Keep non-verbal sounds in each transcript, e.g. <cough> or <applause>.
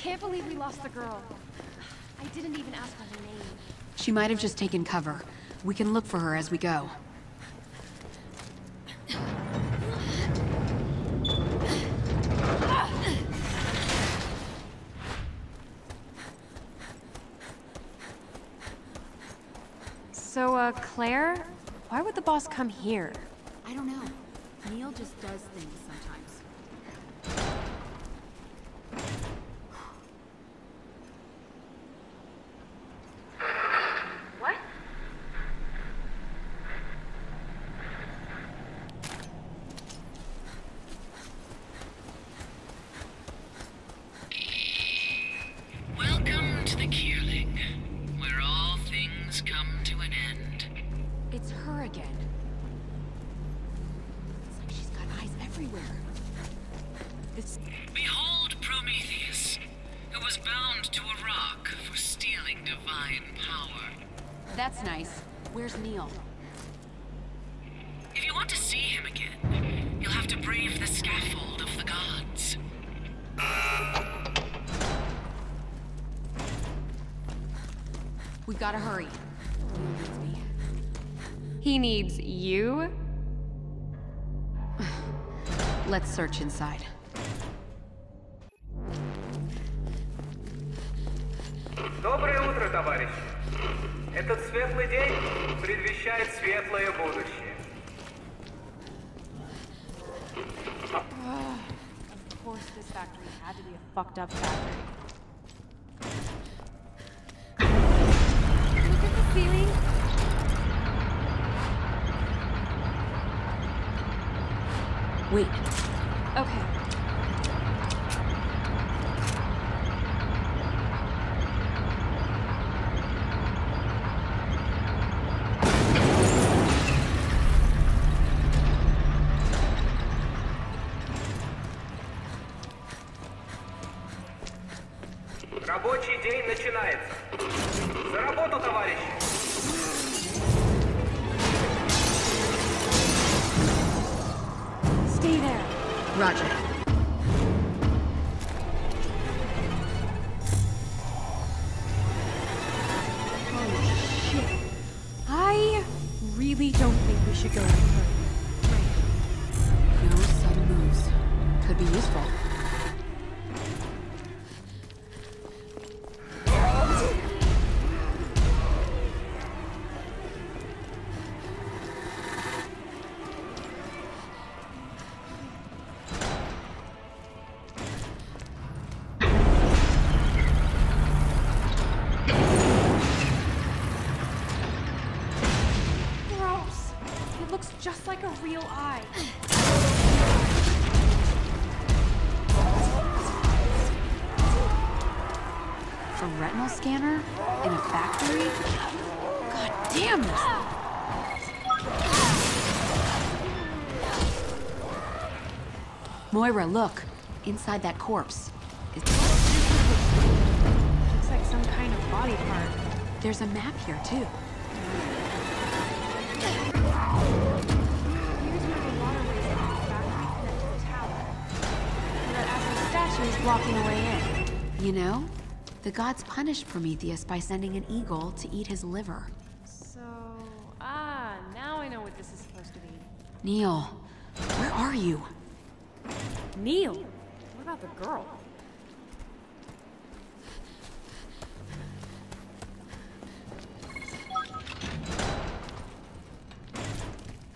I can't believe we lost the girl. I didn't even ask her her name. She might have just taken cover. We can look for her as we go. So, uh, Claire? Why would the boss come here? I don't know. Neil just does things sometimes. Was bound to a rock for stealing divine power. That's nice. Where's Neil? If you want to see him again, you'll have to brave the scaffold of the gods. We gotta hurry. Neil needs me. He needs you? <sighs> Let's search inside. предвещает светлое будущее. Of course this factory had to be a fucked up factory. Look at the ceiling. Wait, Okay. Рабочий день начинается. За работу, товарищи! Stay there. Roger. Real eye. A retinal scanner? In a factory? God damn this! Moira, look. Inside that corpse. Is- Looks like some kind of body part. There's a map here, too. Blocking the way in. You know, the gods punished Prometheus by sending an eagle to eat his liver. So, ah, now I know what this is supposed to be. Neil, where are you? Neil! What about the girl?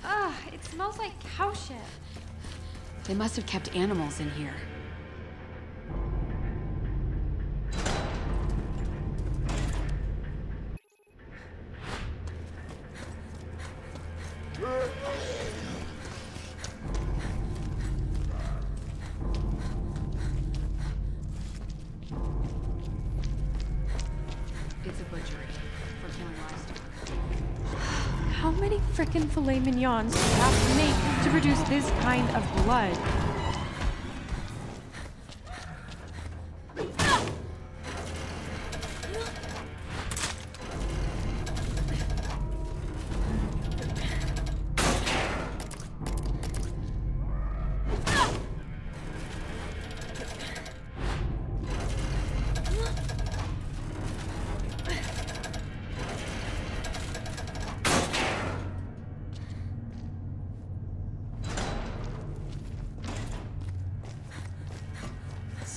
Ah, it smells like cow shit. They must have kept animals in here. You have to make to produce this kind of blood?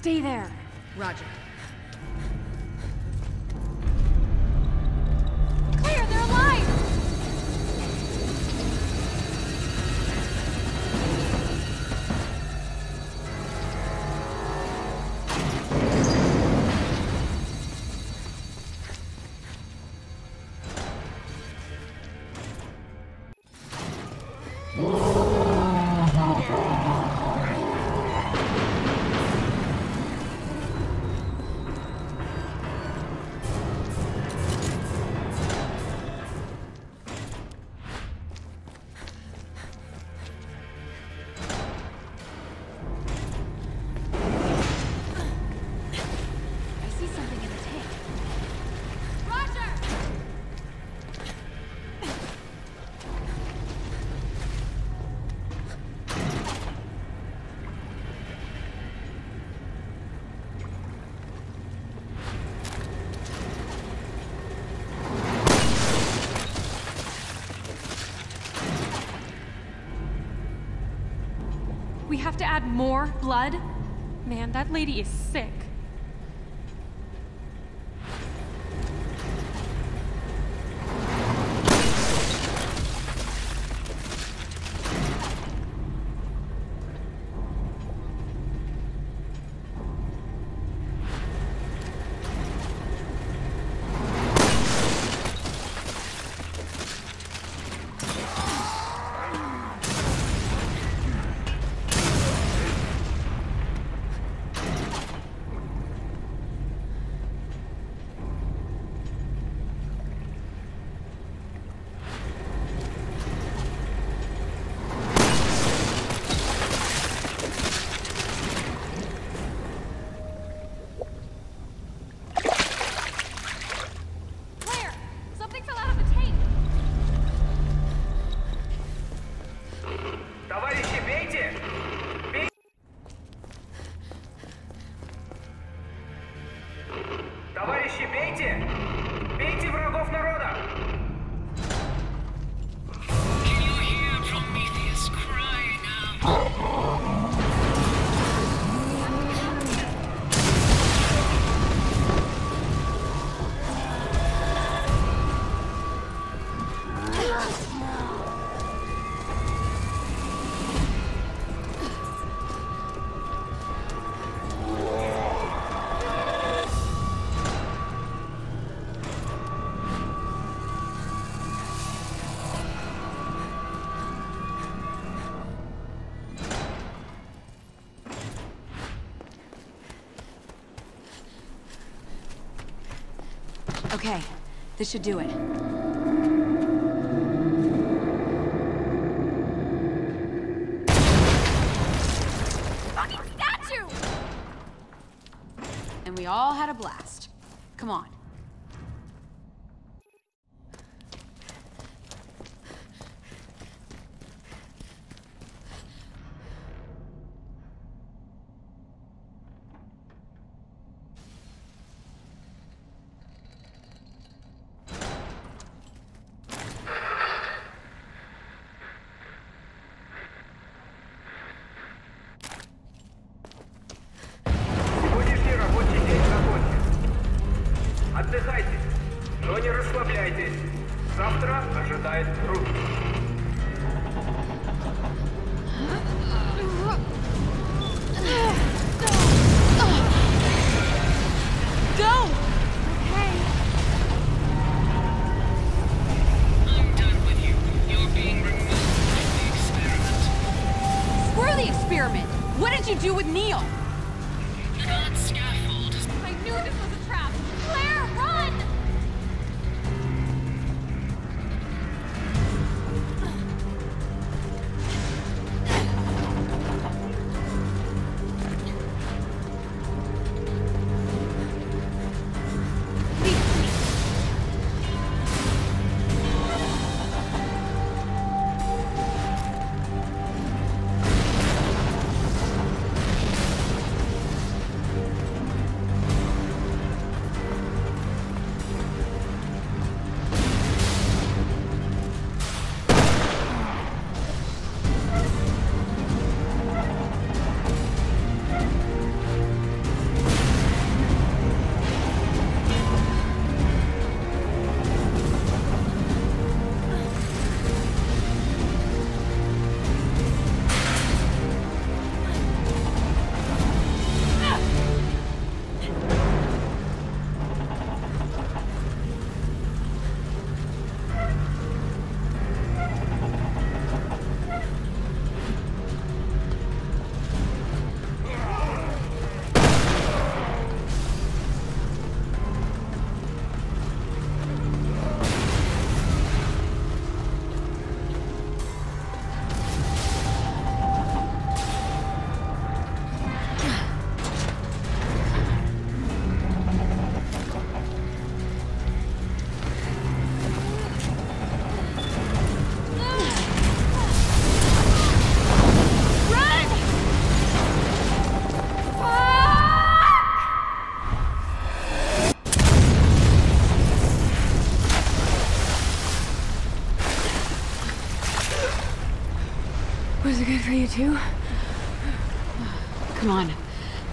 Stay there. Roger. have to add more blood? Man, that lady is sick. Okay, this should do it. Fucking statue! And we all had a blast. Come on.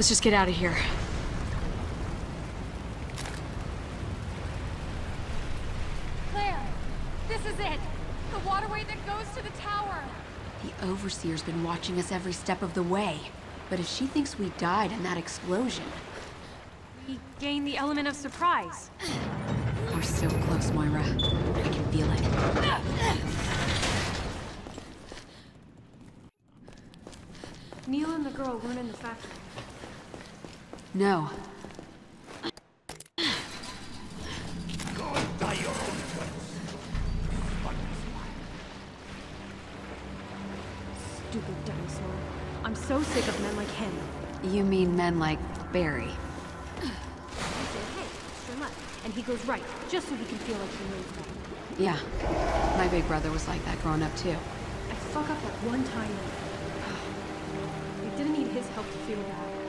Let's just get out of here. Claire, this is it. The waterway that goes to the tower. The Overseer's been watching us every step of the way. But if she thinks we died in that explosion... We gain the element of surprise. We're so close, Moira. I can feel it. Neil and the girl weren't in the factory. No. Stupid dinosaur. I'm so sick of men like him. You mean men like Barry. I say, hey, extra mud. And he goes right, just so he can feel like he knows. Yeah. My big brother was like that growing up, too. I fuck up that one time. I didn't need his help to feel bad.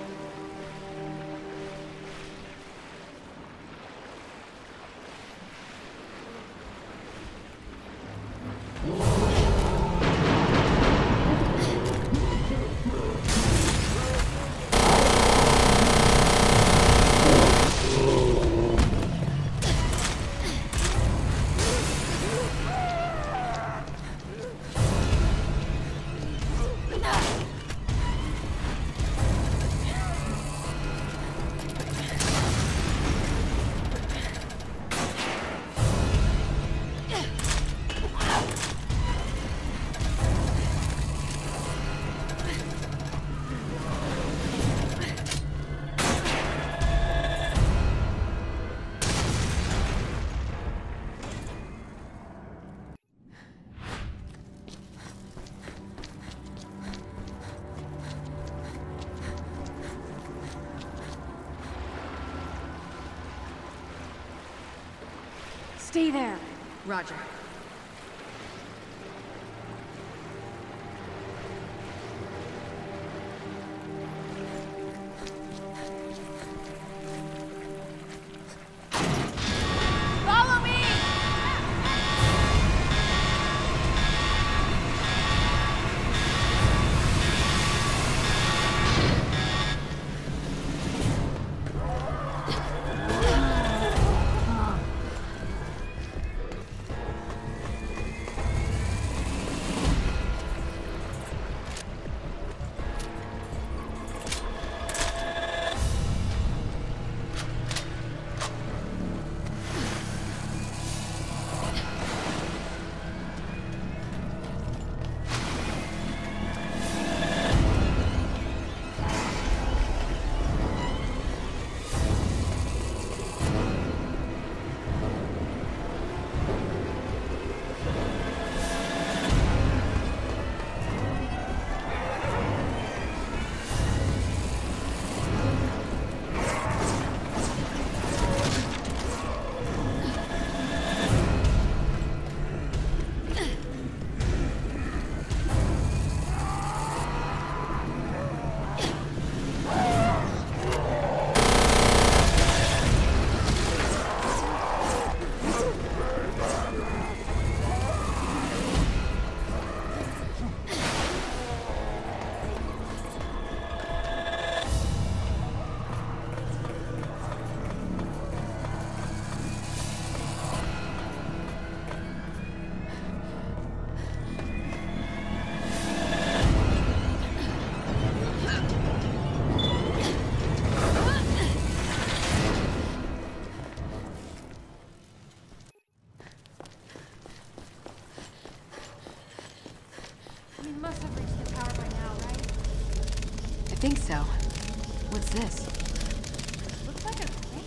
Stay there. Roger. We must have reached the tower by now, right? I think so. What's this? Looks like a crane.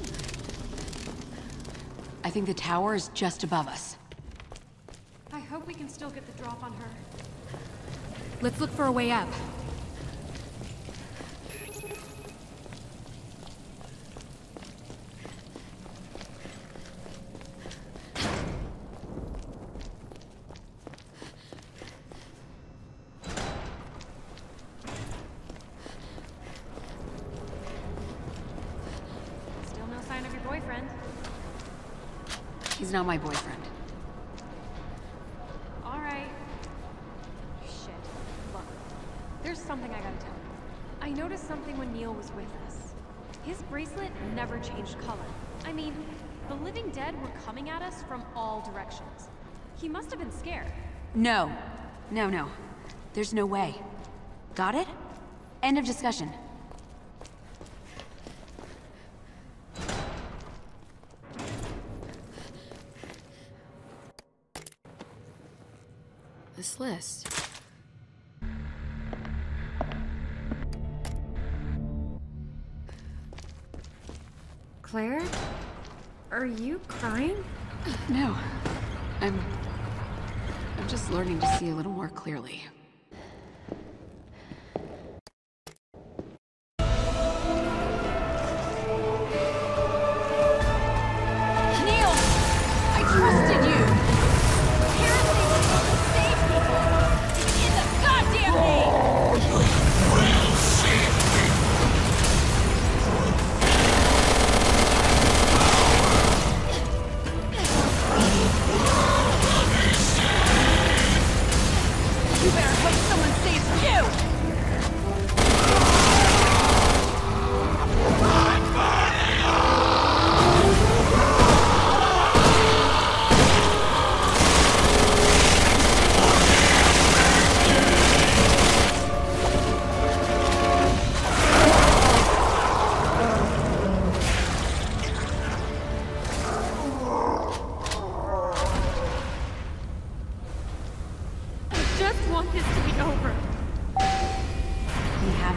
I think the tower is just above us. I hope we can still get the drop on her. Let's look for a way up. Still no sign of your boyfriend. He's not my boyfriend. All right. Shit. Look, there's something I gotta tell you. I noticed something when Neil was with us. His bracelet never changed color. I mean, the living dead were coming at us from all directions. He must have been scared. No. No, no. There's no way. Got it? End of discussion. List. Claire? Are you crying? No. I'm... I'm just learning to see a little more clearly.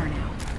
We now.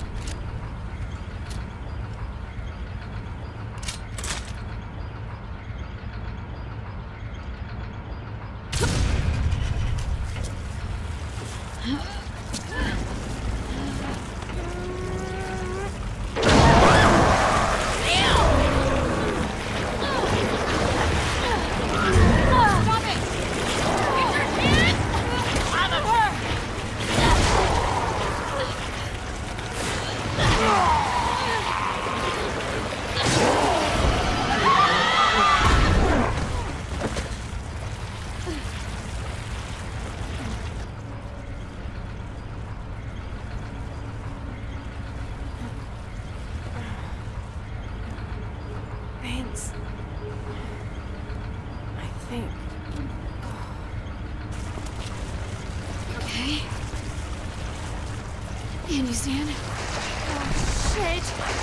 You stand? Oh, shit!